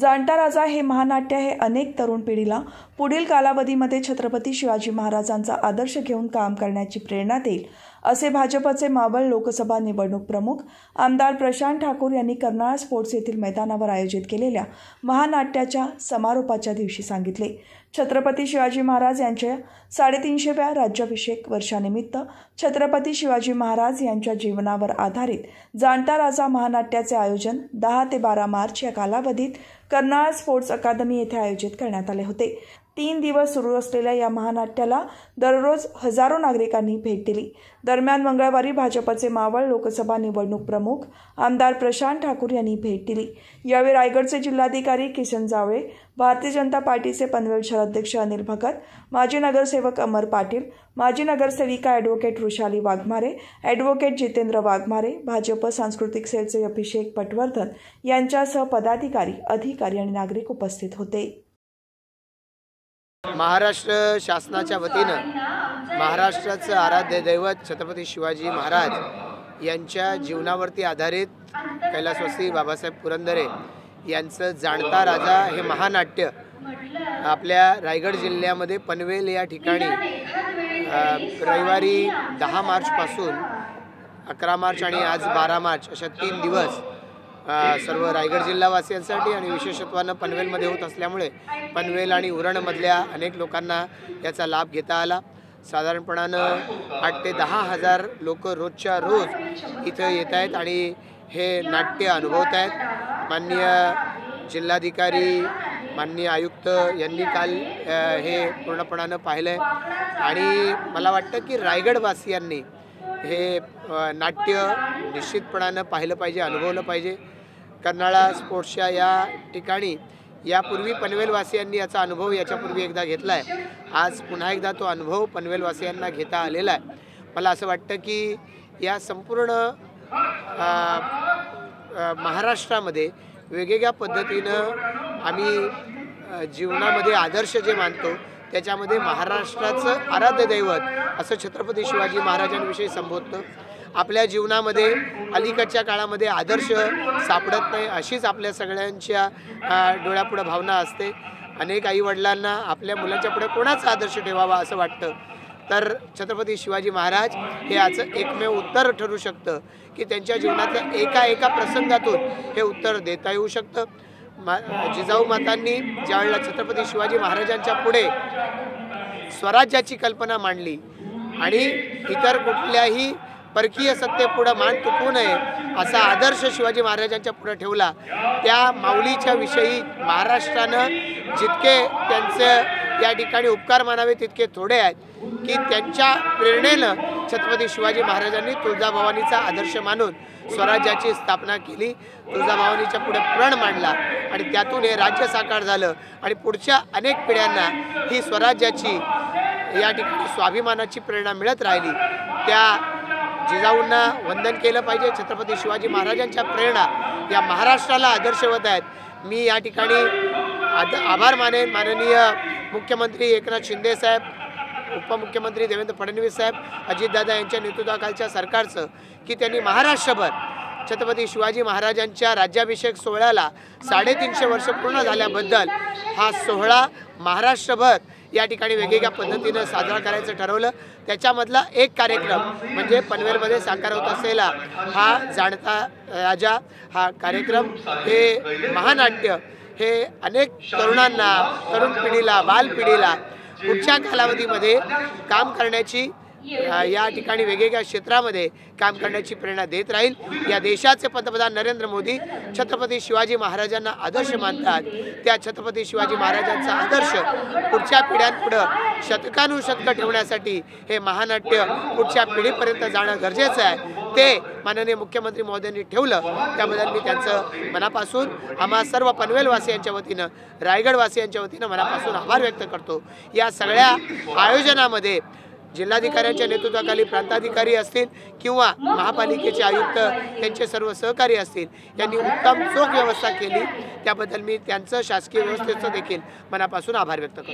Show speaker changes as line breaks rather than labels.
जाणता राजा हे महानाट्य हे अनेक तरुण पिढीला. पुढील कालावधीमध्ये छत्रपती शिवाजी महाराजांचा आदर्श घेऊन काम करण्याची प्रेरणा देईल. असे भाजपचे मावळ लोकसभा निवडणूक प्रमुख आमदार प्रशांत ठाकूर यांनी कर्नाळा स्पोर्ट्स येथील मैदानावर आयोजित केलेल्या महानाट्याच्या समारोपाच्या दिवशी सांगितले. छत्रपती शिवाजी महाराज यांच्या साडेतीनशेव्या राज्याभिषेक वर्षानिमित्त छत्रपती शिवाजी महाराज यांच्या जीवनावर आधारित जाणता राजा महानाट्याचे आयोजन दहा ते बारा मार्च या कालावधीत कर्नाळा स्पोर्ट्स अकादमी येथे आयोजित करण्यात आले होते. तीन दिवस सुरू असलेल्या या महानाट्याला दररोज हजारो नागरिकांनी भेट दिली. दरम्यान मंगळवारी भाजपचे मावळ लोकसभा निवडणूक प्रमुख आमदार प्रशांत ठाकूर यांनी भेट दिली. यावेळी रायगडचे जिल्हाधिकारी किसन जावळे भारतीय जनता पार्टीचे पनवेल शहराध्यक्ष अनिल भगत माजी नगरसेवक अमर पाटील माजी नगरसेविका ॲडव्होकेट वृषाली वाघमारे ॲडव्होकेट जितेंद्र वाघमारे भाजप सांस्कृतिक सेलचे अभिषेक पटवर्धन यांच्यासह पदाधिकारी अधिकारी आणि नागरिक उपस्थित होते.
महाराष्ट्र शासनाच्या वतीनं महाराष्ट्राचं आराध्य दैवत छत्रपती शिवाजी महाराज यांच्या जीवनावरती आधारित कैलासवासी बाबासाहेब पुरंदरे यांचं जाणता राजा हे महानाट्य आपल्या रायगड जिल्ह्यामध्ये पनवेल या ठिकाणी रविवारी दहा मार्चपासून अकरा मार्च आणि आज बारा मार्च अशा तीन दिवस सर्व रायगड जिल्हावासियांसाठी आणि विशेषत्वानं पनवेलमध्ये होत असल्यामुळे पनवेल आणि उरणमधल्या अनेक लोकांना याचा लाभ घेता आला. साधारणपणानं आठ ते दहा हजार लोक रोजच्या रोज इथं येत आहेत आणि हे नाट्य अनुभवत आहेत. माननीय जिल्हाधिकारी माननीय आयुक्त यांनी काल हे पूर्णपणानं पाहिलं आहे आणि मला वाटतं की रायगडवासियांनी हे नाट्य निश्चितपणानं पाहिलं पाहिजे अनुभवलं पाहिजे. कर्नाळा स्पोर्ट्सच्या या ठिकाणी. यापूर्वी पनवेलवासियांनी याचा अनुभव याच्यापूर्वी एकदा घेतला आहे आज पुन्हा एकदा तो अनुभव पनवेलवासियांना घेता आलेला आहे. मला असं वाटतं की या संपूर्ण महाराष्ट्रामध्ये वेगवेगळ्या पद्धतीनं आम्ही जीवनामध्ये आदर्श जे मानतो त्याच्यामध्ये महाराष्ट्राचं आराध्य दैवत असं छत्रपती शिवाजी महाराजांविषयी संबोधतं. आपल्या जीवनामध्ये अलीकडच्या काळामध्ये आदर्श सापडत नाही अशीच आपल्या सगळ्यांच्या डोळ्यापुढं भावना असते. अनेक आईवडिलांना आपल्या मुलांच्या पुढे कोणाचा आदर्श ठेवावा असं वाटतं? तर छत्रपती शिवाजी महाराज हे याचं एकमेव उत्तर ठरू शकतं की त्यांच्या जीवनातल्या एका एका प्रसंगातून हे उत्तर देता येऊ शकतं. मा जिजाऊ मातांनी ज्यावेळेला छत्रपती शिवाजी महाराजांच्या पुढे स्वराज्याची कल्पना मांडली आणि इतर कुठल्याही परकीय सत्तेपुढं मान चुकू नये असा आदर्श शिवाजी महाराजांच्या पुढं ठेवला. त्या माऊलीच्या विषयी महाराष्ट्रानं जितके त्यांचं या ठिकाणी उपकार मानावे तितके थोडे आहेत की त्यांच्या प्रेरणेनं छत्रपती शिवाजी महाराजांनी तुळजाभवानीचा आदर्श मानून स्वराज्याची स्थापना केली तुळजाभवानीच्या पुढे प्रण मांडला आणि त्यातून हे राज्य साकार झालं आणि पुढच्या अनेक पिढ्यांना ही स्वराज्याची या ठिकाणी स्वाभिमानाची प्रेरणा मिळत राहिली. त्या जिजाऊंना वंदन केलं पाहिजे. छत्रपती शिवाजी महाराजांच्या प्रेरणा या महाराष्ट्राला आदर्शवत आहेत. मी या ठिकाणी आद आभार मानेन. माननीय मुख्यमंत्री एकनाथ शिंदे साहेब उपमुख्यमंत्री देवेंद्र फडणवीस साहेब अजितदादा यांच्या नेतृत्वाखालच्या सरकारचं की त्यांनी महाराष्ट्रभर छत्रपती शिवाजी महाराजांच्या राज्याभिषेक सोहळ्याला साडेतीनशे वर्ष पूर्ण झाल्याबद्दल हा सोहळा महाराष्ट्रभर या ठिकाणी वेगवेगळ्या पद्धतीनं साजरा करायचं ठरवलं. त्याच्यामधला एक कार्यक्रम म्हणजे पनवेलमध्ये साकार होत असलेला हा जाणता राजा हा कार्यक्रम हे महानाट्य हे अनेक तरुणांना तरुण पिढीला बालपिढीला पुढच्या कालावधीमध्ये काम करण्याची या ठिकाणी वेगवेगळ्या क्षेत्रामध्ये काम करण्याची प्रेरणा देत राहील. या देशाचे पंतप्रधान नरेंद्र मोदी छत्रपती शिवाजी महाराजांना आदर्श मानतात. त्या छत्रपती शिवाजी महाराजांचा आदर्श पुढच्या पिढ्यांपुढं शतकानुशतकं ठेवण्यासाठी हे महानाट्य पुढच्या पिढीपर्यंत जाणं गरजेचं आहे. ते माननीय मुख्यमंत्री महोदयांनी ठेवलं. त्याबद्दल मी त्यांचं मनापासून आम्हा सर्व पनवेलवासियांच्या वतीनं रायगडवासियांच्या वतीनं मनापासून आभार व्यक्त करतो. या सगळ्या आयोजनामध्ये जिल्हाधिकाऱ्यांच्या नेतृत्वाखाली प्रांताधिकारी असतील किंवा महापालिकेचे आयुक्त त्यांचे सर्व सहकारी असतील यांनी उत्तम चोख व्यवस्था केली. त्याबद्दल मी त्यांचं शासकीय व्यवस्थेचं देखील मनापासून आभार व्यक्त करतो.